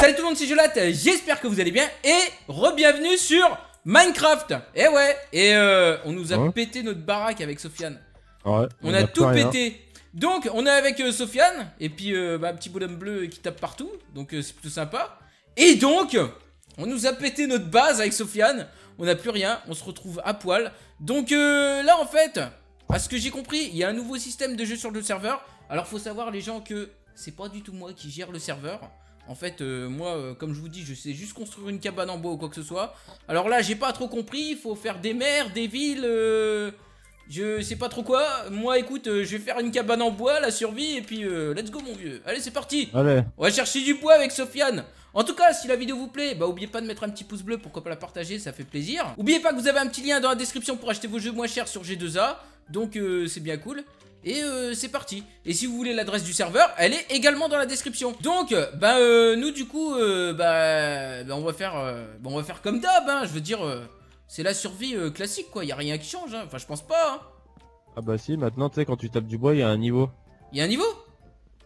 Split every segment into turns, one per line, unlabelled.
Salut tout le monde, c'est Jolat, j'espère que vous allez bien et re-bienvenue sur Minecraft Eh ouais, et euh, on nous a
Ouais.
pété notre baraque avec Sofiane.
Ouais,
On a tout
rien.
pété. Donc on est avec euh, Sofiane et puis euh, bah, un petit bonhomme bleu qui tape partout, donc euh, c'est plutôt sympa. Et donc on nous a pété notre base avec Sofiane, on n'a plus rien, on se retrouve à poil. Donc euh, là en fait, à ce que j'ai compris, il y a un nouveau système de jeu sur le serveur. Alors faut savoir les gens que c'est pas du tout moi qui gère le serveur. En fait, euh, moi, euh, comme je vous dis, je sais juste construire une cabane en bois ou quoi que ce soit. Alors là, j'ai pas trop compris. Il faut faire des mers, des villes. euh, je sais pas trop quoi. Moi, écoute, je vais faire une cabane en bois, la survie, et puis let's go, mon vieux. Allez, c'est parti.
Allez,
On va chercher du bois avec Sofiane. En tout cas, si la vidéo vous plaît, bah oubliez pas de mettre un petit pouce bleu, pourquoi pas la partager, ça fait plaisir. Oubliez pas que vous avez un petit lien dans la description pour acheter vos jeux moins chers sur G2A, donc c'est bien cool. Et euh, c'est parti. Et si vous voulez l'adresse du serveur, elle est également dans la description. Donc, euh, bah euh, nous du coup, euh, bah, bah, on va faire, euh, bah, on va faire comme d'hab. Hein, je veux dire, euh, c'est la survie classique quoi. Y a rien qui change. Hein. Enfin, je pense pas. hein.
ah bah si, maintenant tu sais quand tu tapes du bois, il y a un niveau.
Y a un niveau?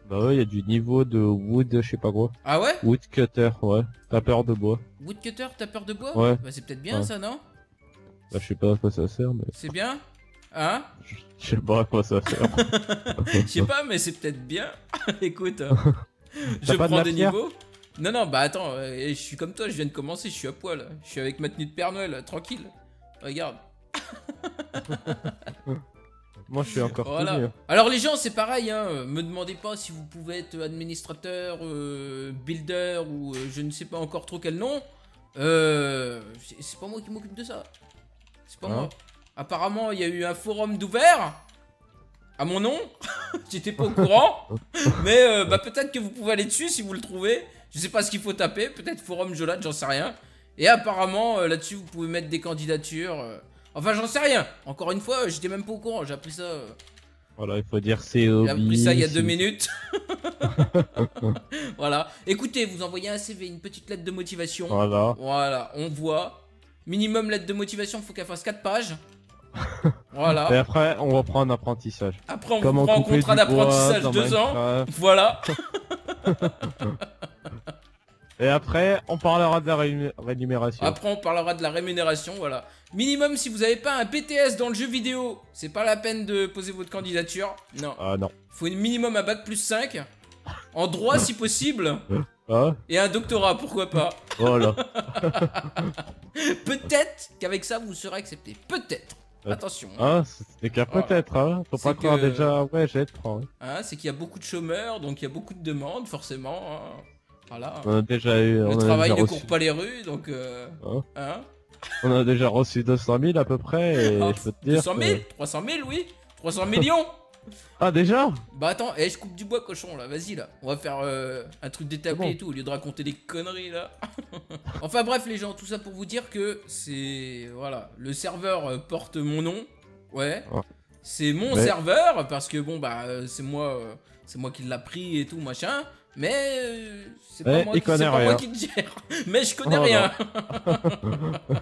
Bah ouais, il y a du niveau de wood, je sais pas quoi.
Ah ouais?
Woodcutter, ouais. Tapeur de bois.
Woodcutter, t'as peur de bois?
Ouais.
Bah c'est peut-être bien
Ouais.
ça, non?
Bah je sais pas à quoi ça sert, mais
C'est bien? Hein?
Je sais pas à quoi ça sert.
Je sais pas, mais c'est peut-être bien. Écoute, hein. je
de
prends
la
des niveaux. Non, non, bah attends, euh, je suis comme toi, je viens de commencer, je suis à poil. Je suis avec ma tenue de Père Noël, tranquille. Regarde.
Moi je suis encore
Voilà.
tout nu.
Alors les gens, c'est pareil, hein. euh, Me demandez pas si vous pouvez être administrateur, euh, builder ou euh, je ne sais pas encore trop quel nom. Euh, c'est c'est pas moi qui m'occupe de ça. C'est pas
Hein?
moi. Apparemment, il y a eu un forum d'ouvert à mon nom. J'étais pas au courant. Mais euh, bah peut-être que vous pouvez aller dessus si vous le trouvez. Je sais pas ce qu'il faut taper. Peut-être forum Jolat, j'en sais rien. Et apparemment, euh, là-dessus, vous pouvez mettre des candidatures. euh. Enfin, j'en sais rien. Encore une fois, j'étais même pas au courant. J'ai appris ça.
Voilà, il faut dire c'est
j'ai appris ça il y a deux minutes. voilà. Écoutez, vous envoyez un CV, une petite lettre de motivation.
Voilà.
Voilà, on voit. Minimum lettre de motivation, faut qu'elle fasse 4 pages. Voilà.
Et après, on reprend un apprentissage.
Après, on
Comment
vous prend un contrat d'apprentissage 2 ans.
Minecraft.
Voilà.
Et après, on parlera de la rému- rémunération.
Après, on parlera de la rémunération. Voilà. Minimum, si vous n'avez pas un BTS dans le jeu vidéo, c'est pas la peine de poser votre candidature. Non.
Ah non.
Faut une minimum à bac plus 5. En droit, si possible.
Ah,
Et un doctorat, pourquoi pas.
voilà.
Peut-être qu'avec ça, vous serez accepté. Peut-être.
Euh,
Attention.
Ah, c'est qu'à peut-être, hein. Faut pas croire
que-
déjà, ouais, j'ai prends. hein.
Hein, c'est qu'il y a beaucoup de chômeurs, donc il y a beaucoup de demandes, forcément. hein. Voilà.
On a déjà eu. on
Le travail ne
reçu-
court pas les rues, donc. euh,
Hein On a déjà reçu 200 000 à peu près, et
Ah,
je peux te dire.
200 000
que-
300 000, oui 300 millions
Ah, déjà
Bah attends, eh, je coupe du bois, cochon, là, vas-y, là. On va faire euh, un truc d'établi
bon.
et tout, au lieu de raconter des conneries, là. enfin bref, les gens, tout ça pour vous dire que c'est... Voilà, le serveur euh, porte mon nom, ouais.
Ouais.
C'est mon
Mais-
serveur, parce que, bon, bah, euh, c'est moi... c'est moi qui l'a pris et tout, machin. Mais c'est pas,
Eh,
moi, qui, pas moi qui te gère. Mais je connais
Oh,
rien.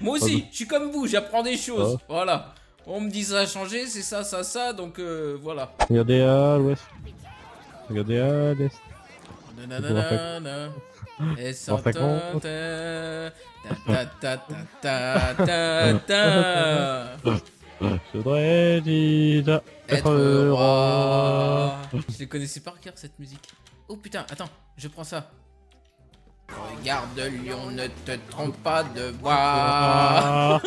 moi aussi, je suis comme vous, j'apprends des choses.
Oh.
Voilà. On me dit ça a changé, c'est ça, ça, ça, donc euh, voilà.
Regardez à l'ouest. Regardez à l'est.
Et
On fait compte.
ta ta ta ta ta ta ta.
Je voudrais déjà
Être roi. Je les connaissais par cœur cette musique. Oh putain, attends, je prends ça. Regarde Lion, ne te trompe pas de.
Ah,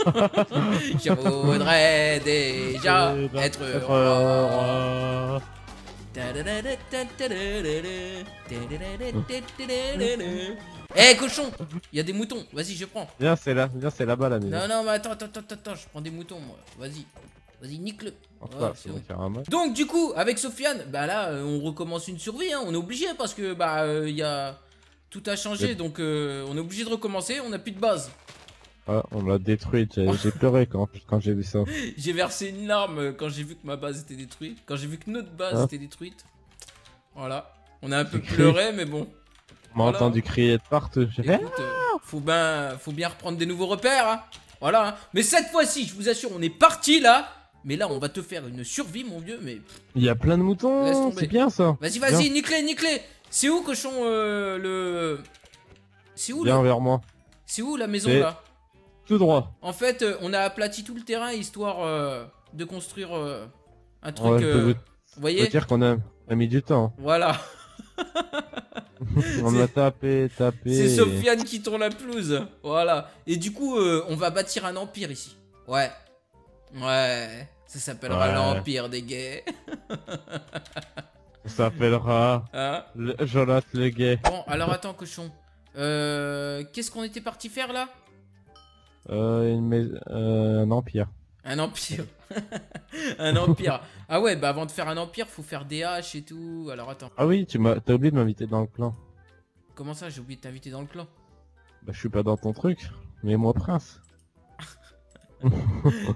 Je voudrais déjà être roi. Eh cochon Il y a des moutons, vas-y je prends.
Viens, c'est là, viens, c'est là-bas la maison.
Non non mais attends, attends, attends, attends, je prends des moutons moi. Vas-y. Vas-y, nique-le.
C'est bon.
Donc du coup, avec Sofiane, bah là, euh, on recommence une survie, hein, on est obligé parce que bah euh, il y a tout a changé,
Yep.
donc euh, on est obligé de recommencer, on n'a plus de base.
Ah, on l'a détruite, j'ai pleuré quand, quand j'ai vu ça.
J'ai versé une larme euh, quand j'ai vu que ma base était détruite, quand j'ai vu que notre base
Hein
était détruite. Voilà, on a un peu pleuré, mais bon.
On m'a
Voilà.
entendu crier de partout. J'ai fait,
Écoute, euh, faut bien, faut bien reprendre des nouveaux repères. hein. Voilà. hein. Mais cette fois-ci, je vous assure, on est parti là. Mais là, on va te faire une survie, mon vieux. Mais
il y a plein de moutons, c'est bien ça.
vas-y, vas-y, nique-les, nique-les. C'est où, cochon, euh, le... C'est où,
Viens
le...
vers moi.
C'est où la maison, là
Tout droit.
En fait, euh, on a aplati tout le terrain, histoire euh, de construire euh, un truc...
Ouais,
euh,
vous-
voyez
dire qu'on a, a mis du temps.
Voilà.
on a tapé, tapé.
C'est Sofiane qui tourne la pelouse. Voilà. Et du coup, on va bâtir un empire ici. Ouais. Ouais. Ça s'appellera
Ouais.
l'empire des gays.
Ça s'appellera
Hein
le- Jonas le gay.
bon, alors attends, cochon. Euh, Qu'est-ce qu'on était parti faire là?
Euh, une mais- euh, un empire.
Un empire. un empire. Ah ouais, bah avant de faire un empire, faut faire des haches et tout. Alors attends.
Ah oui, tu m'as, t'as oublié de m'inviter dans le clan.
Comment ça, j'ai oublié de t'inviter dans le clan?
Bah, je suis pas dans ton truc. Mais moi, prince.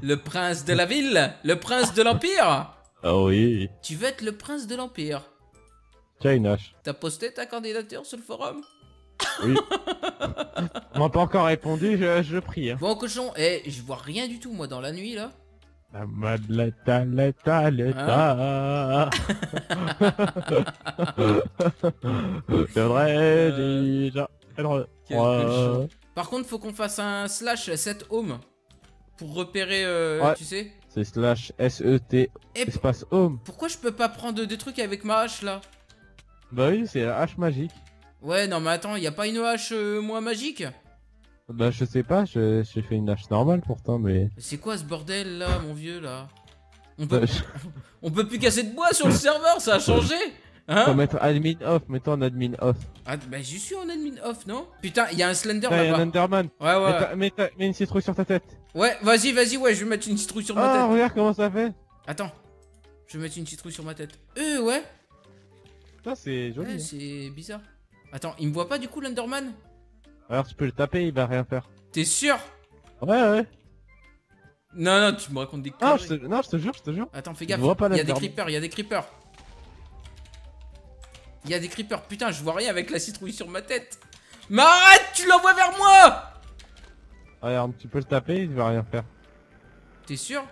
Le prince de la ville? Le prince de l'empire?
Ah oui.
Tu veux être le prince de l'empire
Tiens, une hache.
T'as posté ta candidature sur le forum?
Oui. On m'a pas encore répondu, je, je prie. Hein.
Bon cochon, eh, je vois rien du tout moi dans la nuit là.
La madleta, leta, leta. C'est vrai,
Euh,
déjà. Alors,
quel
ouais.
cochon. Par contre, faut qu'on fasse un slash set home pour repérer, euh,
Ouais.
tu sais.
C'est slash S-E-T
Et p-
espace home.
pourquoi je peux pas prendre des trucs avec ma hache là?
Bah oui, c'est la hache magique.
Ouais, non mais attends, y a pas une hache euh, moins magique?
Bah je sais pas, j'ai fait une hache normale pourtant, mais...
C'est quoi ce bordel là, mon vieux là? On peut,
Bah, je-
on peut plus casser de bois sur le serveur, ça a changé?
Faut
Hein
mettre admin off, mettons en admin off.
ah, Bah j'y suis en admin off, non? Putain, y a un slender
Là, y a un
là-bas.
Enderman.
Ouais, ouais.
Mets, une citrouille sur ta tête.
Ouais, vas-y, vas-y, ouais, je vais mettre une citrouille sur ma tête.
Ah, regarde comment ça fait.
Attends, je vais mettre une citrouille sur ma tête. Euh, ouais,
Ça, c'est joli.
ouais
hein.
c'est bizarre. Attends, il me voit pas du coup l'Enderman?
Alors tu peux le taper, il va rien faire.
T'es sûr?
Ouais, ouais.
Non, non, tu me racontes des
Ah,
conneries.
je te, non, je te jure, je te jure.
Attends, fais gaffe. Il y a des creepers, il y a des creepers. Il y a des creepers. Putain, je vois rien avec la citrouille sur ma tête. Mais arrête, tu l'envoies vers moi
Regarde, tu peux le taper, il va rien faire.
T'es sûr?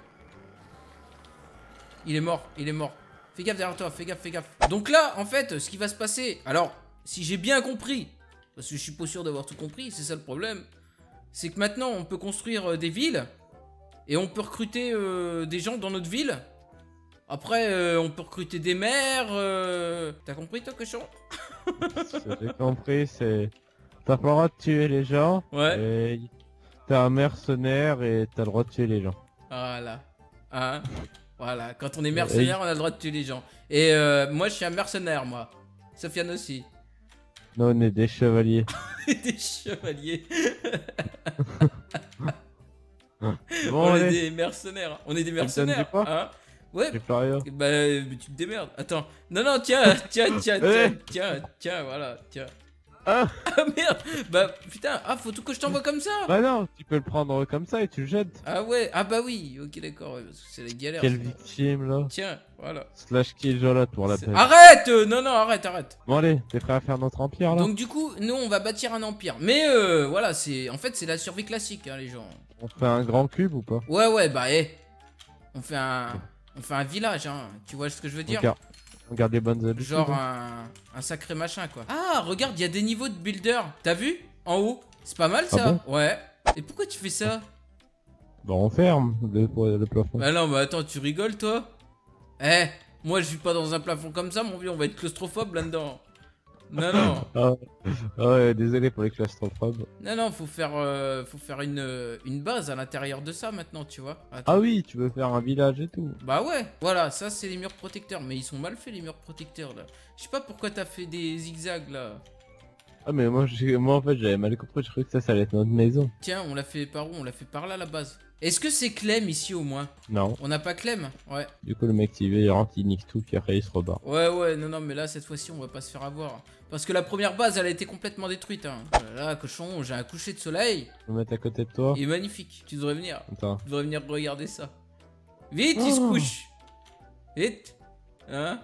Il est mort, il est mort. Fais gaffe derrière toi, fais gaffe, fais gaffe. Donc là, en fait, ce qui va se passer, alors, si j'ai bien compris, parce que je suis pas sûr d'avoir tout compris, c'est ça le problème, c'est que maintenant, on peut construire euh, des villes, et on peut recruter euh, des gens dans notre ville. Après, euh, on peut recruter des maires. euh, T'as compris, toi, cochon?
J'ai compris, c'est... T'as pas le droit de tuer les gens.
Ouais.
T'es un mercenaire et t'as le droit de tuer les gens.
Voilà. Hein? Voilà. Quand on est mercenaire, on a le droit de tuer les gens. Et euh, moi, je suis un mercenaire, moi. Sofiane aussi.
Nous, on est des chevaliers.
des chevaliers.
Bon,
on est des mercenaires. On est des mercenaires. Hein? Ouais.
j'ai plus rien.
Bah, tu te démerdes. Attends. Non, non, tiens, tiens, tiens, tiens,
Ouais.
tiens, tiens, voilà, tiens.
Ah
Ah merde Bah, putain, ah, faut tout que je t'envoie comme ça
Bah non, tu peux le prendre comme ça et tu le jettes.
Ah ouais, ah bah oui, ok, d'accord, ouais, parce que c'est la galère.
Quelle victime là.
Tiens, voilà.
Slash kill Jolat pour la peine.
Arrête euh, Non, non, arrête, arrête.
Bon allez, t'es prêt à faire notre empire là?
Donc du coup, nous on va bâtir un empire. Mais euh, voilà, c'est en fait c'est la survie classique, hein, les gens.
On fait un grand cube ou pas?
Ouais, ouais, bah eh, on fait un, on fait un village, hein. Tu vois ce que je veux dire
Regarde, regarde les bonnes habitudes.
Genre
hein.
un, un sacré machin quoi. Ah, regarde, il y a des niveaux de builder. T'as vu En haut, c'est pas mal
Ah
ça. ouais. Et pourquoi tu fais ça
Bon, on ferme le, le plafond.
Bah non, mais attends, tu rigoles toi Eh, moi je vis pas dans un plafond comme ça, mon vieux. On va être claustrophobe là-dedans. Non, non.
Ah, ah ouais, désolé pour les claustrophobes.
Non, non, faut faire, euh, faut faire une, euh, une base à l'intérieur de ça maintenant, tu vois. Attends.
Ah oui, tu veux faire un village et tout.
Bah ouais, voilà, ça c'est les murs protecteurs, mais ils sont mal faits les murs protecteurs là. Je sais pas pourquoi t'as fait des zigzags là.
Ah mais moi, moi en fait j'avais mal compris, je croyais que ça, ça allait être notre maison.
Tiens, on l'a fait par où? On l'a fait par là la base. Est-ce que c'est Clem ici au moins?
Non.
On n'a pas Clem? Ouais.
Du coup le mec il il rentre, il nique tout, puis après il se rebarre.
Ouais, ouais, non, non, mais là cette fois-ci on va pas se faire avoir. Parce que la première base elle a été complètement détruite. Hein. Là, cochon, j'ai un coucher de soleil.
Je vais me mettre à côté de toi.
Il est magnifique. Tu devrais venir.
Attends.
Tu devrais venir regarder ça. Vite, il se
Oh.
couche. Vite. Hein?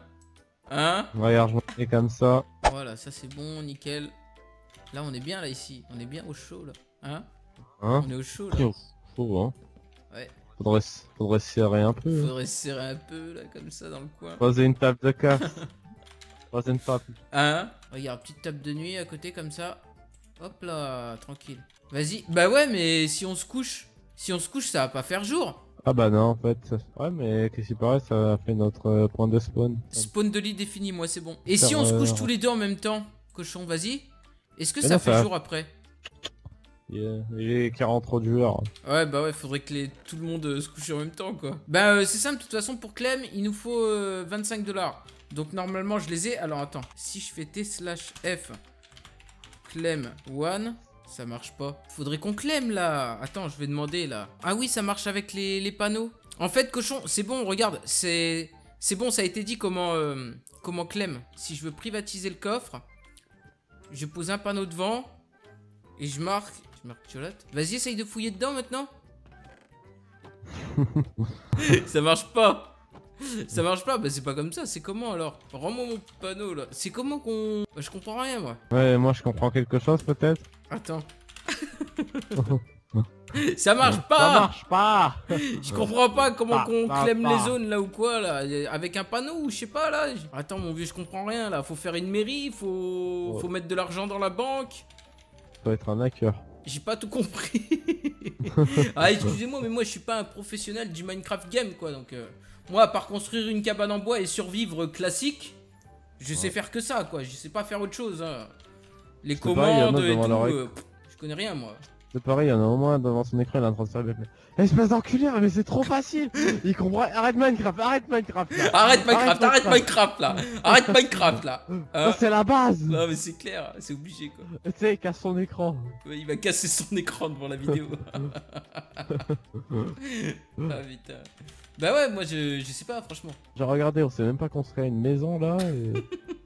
Hein?
Regarde, je comme ça.
Voilà, ça c'est bon, nickel. Là, on est bien là ici. On est bien au chaud là. Hein?
Hein?
On est au chaud là.
Hein.
Ouais.
Faudrait, faudrait serrer un peu. hein.
Faudrait se serrer un peu là, comme ça, dans le coin.
Poser une table de casse. Troisième table.
Hein? Regarde, petite table de nuit à côté comme ça. Hop là, tranquille. Vas-y. Bah ouais, mais si on se couche, si on se couche, ça va pas faire jour.
Ah bah non, en fait, ça... ouais, mais qu'est-ce qui paraît, ça a fait notre euh, point de spawn.
Spawn de lit défini, moi c'est bon. Et si on se couche
euh,
tous les deux en même temps, cochon, vas-y. Est-ce que
Mais
ça
non,
fait
ça-
jour après?
Il est 40 trop joueurs.
Ouais, bah ouais, faudrait que les... tout le monde euh, se couche en même temps, quoi. Bah, euh, c'est simple, de toute façon, pour Clem, il nous faut euh, 25 dollars. Donc, normalement, je les ai. Alors, attends. Si je fais T slash F, Clem 1, ça marche pas. Faudrait qu'on Clem, là. Attends, je vais demander, là. Ah oui, ça marche avec les, les panneaux. En fait, cochon, c'est bon, regarde. C'est c'est bon, ça a été dit comment, euh, comment Clem. Si je veux privatiser le coffre, je pose un panneau devant et je marque... Vas-y, essaye de fouiller dedans maintenant. ça marche pas. Ça marche pas, bah c'est pas comme ça, c'est comment alors? Rends-moi mon panneau là. C'est comment qu'on. Bah, je comprends rien moi.
Ouais, moi je comprends quelque chose peut-être.
Attends. ça marche pas
Ça marche pas
Je comprends pas comment qu'on clème
pas.
les zones là ou quoi là Avec un panneau ou je sais pas là Attends mon vieux je comprends rien là Faut faire une mairie, faut,
Ouais.
faut mettre de l'argent dans la banque
Ça doit être un hacker.
J'ai pas tout compris. ah, excusez-moi, mais moi je suis pas un professionnel du Minecraft game quoi. Donc, euh, moi, à part construire une cabane en bois et survivre classique, je sais faire que ça quoi. Je sais pas faire autre chose. hein. Les commandes et tout, euh, pff, je connais rien moi.
C'est pareil, il y en a au moins devant son écran, il est en train de se faire bêter. Espèce d'enculé, mais c'est trop facile Il comprend. Arrête Minecraft, arrête Minecraft là.
Arrête Minecraft, arrête Minecraft là. Arrête Minecraft là.
C'est la base
non mais c'est clair, c'est obligé quoi.
Tu sais, il casse son écran.
Ouais, Il va casser son écran devant la vidéo. ah putain. Bah ouais, moi je, je sais pas franchement.
J'ai regardé, on sait même pas construire une maison là. Et...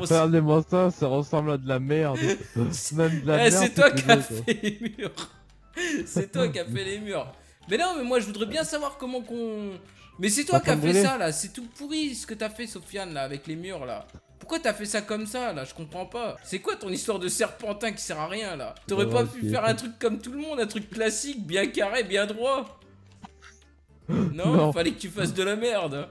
Regardez-moi ça, ça ressemble à de la merde. Même de la
Eh,
merde.
c'est toi qui as fait les murs. c'est toi qui as fait les murs. Mais non, mais moi je voudrais bien savoir comment qu'on. Mais c'est toi qui as fait ça là. C'est tout pourri ce que t'as fait, Sofiane là, avec les murs là. Pourquoi t'as fait ça comme ça là? Je comprends pas. C'est quoi ton histoire de serpentin qui sert à rien là? T'aurais pas pu faire un truc comme tout le monde, un truc classique, bien carré, bien droit Non,
Non.
fallait que tu fasses de la merde.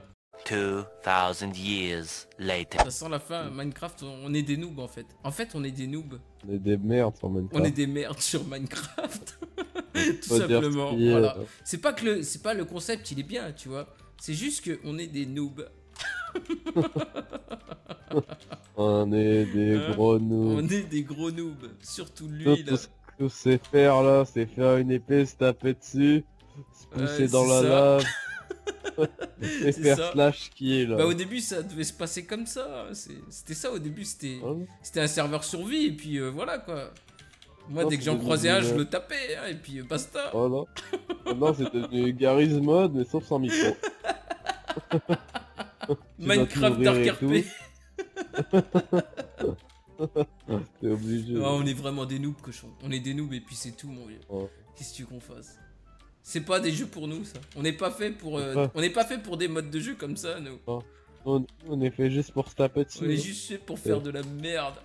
2,000 years later.
Ça sent la fin, Minecraft, on est des noobs en fait. En fait, on est des noobs.
On est des merdes sur Minecraft.
On est des merdes sur Minecraft. Tout simplement. Voilà.
là.
C'est pas que le, c'est pas le concept, il est bien, tu vois. C'est juste que on est des noobs.
On est des
Hein
gros nous.
On est des gros noobs. Surtout
Tout,
lui là.
tout ce que c'est faire là, c'est faire une épée, se taper dessus, se pousser
Ouais,
dans la
ça.
lave. slash qui est là.
Bah au début ça devait se passer comme ça. C'est- C'était ça au début, c'était
Hein
c'était un serveur survie et puis euh, voilà quoi. Moi
Non,
dès que j'en croisais un, je le tapais hein, et puis euh, basta.
Voilà. Maintenant c'est devenu Gary's mode mais sauf sans micro.
Minecraft Dark RP.
T'es obligé.
Ah, on est vraiment des noobs, cochon. On est des noobs et puis c'est tout, mon vieux. Qu'est-ce que tu veux qu'on fasse? C'est pas des jeux pour nous, ça. On n'est pas fait pour. euh. On n'est pas fait pour des modes de jeu comme ça, nous.
On, on est fait juste pour se taper dessus.
On est juste fait pour faire de la merde.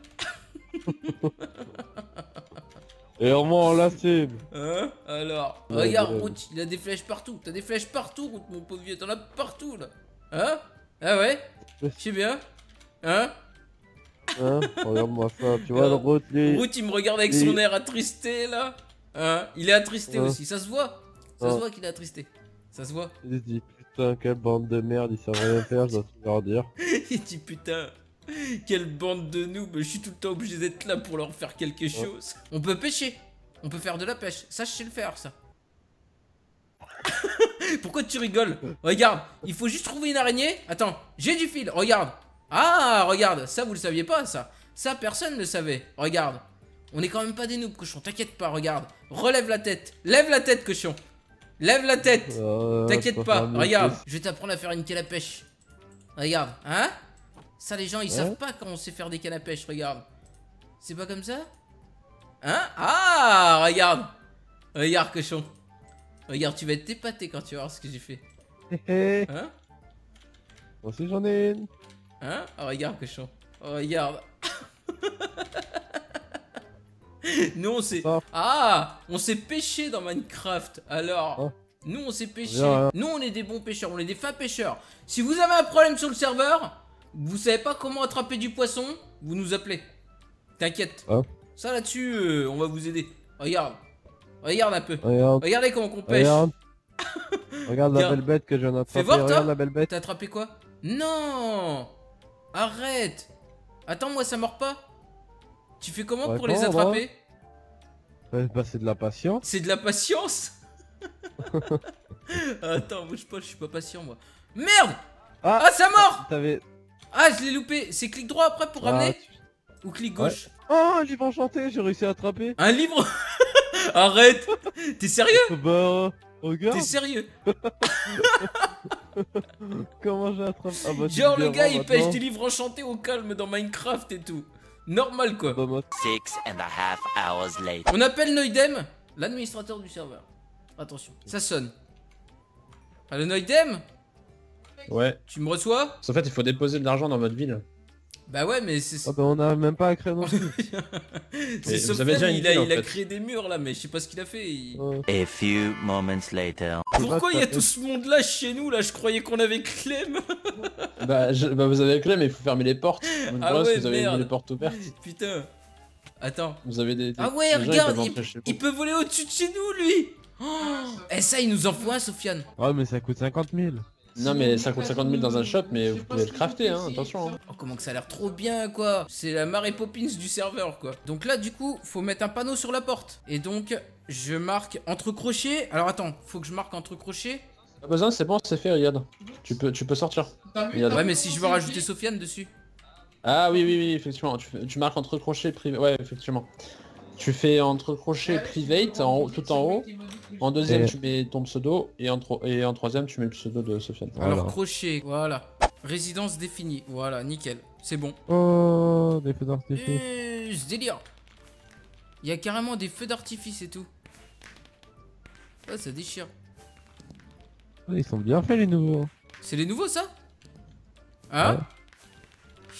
Et au moins on la cible.
Hein? Alors,
Ouais,
regarde. Route, il a des flèches partout. T'as des flèches partout, Route, mon pauvre vieux. T'en as partout, là. Hein? Ah ouais? Je sais bien. Hein?
Hein? Regarde-moi ça. Tu vois le route lui.
Route, il me regarde avec son air attristé, là. Hein? Il est attristé aussi. Ça se voit. Ça se
Ouais.
voit qu'il est attristé. Ça se voit.
Il dit putain quelle bande de merde, ils savent rien faire, je dois tout leur dire.
Il dit putain, quelle bande de noobs, je suis tout le temps obligé d'être là pour leur faire quelque chose. On peut pêcher, on peut faire de la pêche, ça je sais le faire ça. Pourquoi tu rigoles Regarde, il faut juste trouver une araignée. Attends, j'ai du fil, regarde. Ah, regarde, ça vous le saviez pas ça. Ça personne le savait. Regarde. On est quand même pas des noobs cochon, t'inquiète pas, regarde. Relève la tête, lève la tête cochon. Lève la tête.
Euh,
T'inquiète pas, regarde, je vais t'apprendre à faire une canne à pêche. Regarde, hein? Ça, les gens, ils
Ouais.
savent pas quand on sait faire des cannes à pêche, regarde. C'est pas comme ça? Hein? Ah, regarde Regarde, cochon. Regarde, tu vas être épaté quand tu vas voir ce que j'ai fait.
Hé hé.
Hein?
Moi aussi j'en ai une.
Hein? Oh, regarde, cochon. Oh, regarde. nous, on s'est...
Ça.
Ah On s'est pêché dans Minecraft. Alors...
Oh.
Nous, on s'est pêché.
Hein.
Nous, on est des bons pêcheurs. On est des fins pêcheurs. Si vous avez un problème sur le serveur, Vous savez pas comment attraper du poisson Vous nous appelez. T'inquiète.
Ah.
Ça là-dessus, euh, on va vous aider. Regarde. Regarde un peu.
Regarde,
Regardez comment on pêche.
regarde. Regarde la belle bête que je viens
Fais
d'attraper.
voir, toi.
La belle bête.
T'as attrapé quoi? Non Arrête Attends, moi ça mord pas? Tu fais comment
Ouais,
pour les attraper?
Ouais, Bah, c'est de la patience.
C'est de la patience Attends, bouge pas, je suis pas patient moi. Merde
Ah,
Ah, ça
T'avais.
Ah, je l'ai loupé. C'est clic droit après pour
Ah,
ramener
tu-
Ou clic
Ouais.
gauche
Oh, un livre enchanté, j'ai réussi à attraper.
Un livre Arrête T'es sérieux?
Bah, regarde
T'es sérieux?
Comment j'ai attrapé? Ah, bah,
Genre le gars il pêche des livres enchantés au calme dans Minecraft et tout. Normal quoi.
Moi-
Six and a half hours later.
On appelle Noidem, l'administrateur du serveur. Attention, ça sonne. Allo Noidem?
Ouais.
Tu me reçois?
En fait, il faut déposer de l'argent dans votre ville.
Bah ouais, mais c'est.
Ah, bah, on a même pas à créer non plus.
c'est
vous avez déjà une
il a,
en
il a créé des murs là, mais je sais pas ce qu'il a fait. il-
Ouais.
A few moments later.
Pourquoi il y a tout ce monde là chez nous là? Je croyais qu'on avait Clem.
Bah, je- bah, vous avez clé, mais il faut fermer les portes. Vous
Ah ouais,
vous avez
merde.
mis les portes ouvertes.
Putain. Attends.
Vous avez des.
Ah ouais, regarde, il, peut voler au-dessus de chez nous lui. Oh Et ça, il nous en faut un, Sofiane.
Ouais, mais ça coûte 50 000.
Non, mais ça coûte 50 000 dans un shop, mais vous pouvez le crafter, hein, attention. hein.
Oh, comment que ça a l'air trop bien, quoi. C'est la Mary Poppins du serveur, quoi. Donc là, du coup, faut mettre un panneau sur la porte. Et donc, je marque entre crochets. Alors attends, faut que je marque entre crochets.
Pas besoin, c'est bon, c'est fait, regarde. Tu peux, tu peux sortir. Regarde.
Ouais, mais si je veux rajouter Sofiane dessus.
Ah oui, oui, oui, effectivement. Tu, tu marques entre crochets privé. Ouais, effectivement. Tu fais entre crochets private en haut- tout en haut. En deuxième,
Et-
tu mets ton pseudo. Et en, tro- et en troisième, tu mets le pseudo de Sofiane.
Alors,
Voilà.
crochet, voilà. Résidence définie, voilà, nickel. C'est bon.
Oh, des feux d'artifice.
Euh, ce délire. Il y a carrément des feux d'artifice et tout. Ah, ça déchire.
Ils sont bien faits les nouveaux.
C'est les nouveaux, ça? Hein?
Ouais.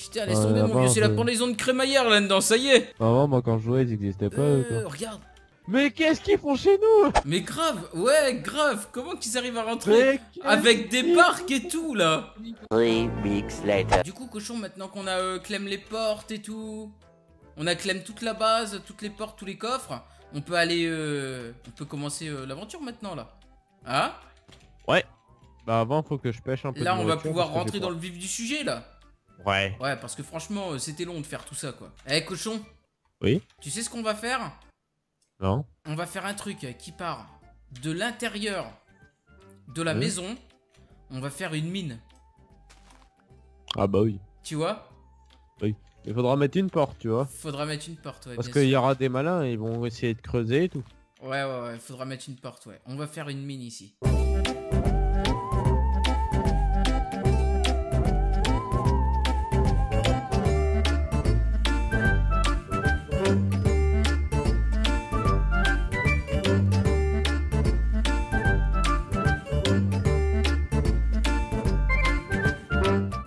Putain, laisse
Ouais,
tomber, mon vieux, c'est la pendaison de crémaillère là-dedans, ça y est
Avant, moi quand je jouais, ils existaient pas. eux,
Euh,
quoi.
regarde
Mais qu'est-ce qu'ils font chez nous?
Mais grave, ouais, grave Comment qu'ils arrivent à rentrer Avec des barques et tout, là?
Three weeks later.
Du coup, cochon, maintenant qu'on a euh, clem les portes et tout, on a clem toute la base, toutes les portes, tous les coffres, on peut aller... euh, on peut commencer euh, l'aventure maintenant, là. Hein?
Bah avant, faut que je pêche un peu.
Là,
de
on va pouvoir rentrer dans le vif du sujet, là.
Ouais.
Ouais, parce que franchement, euh, c'était long de faire tout ça, quoi. Eh, cochon
Oui
Tu sais ce qu'on va faire?
Non
On va faire un truc qui part de l'intérieur de la
Oui.
maison. On va faire une mine,
Ah bah oui.
tu vois?
Il faudra mettre une porte, tu vois.
Faudra mettre une porte, ouais.
Parce qu'il y aura des malins, ils vont essayer de creuser et tout.
Ouais, ouais, ouais, faudra mettre une porte, ouais. On va faire une mine ici.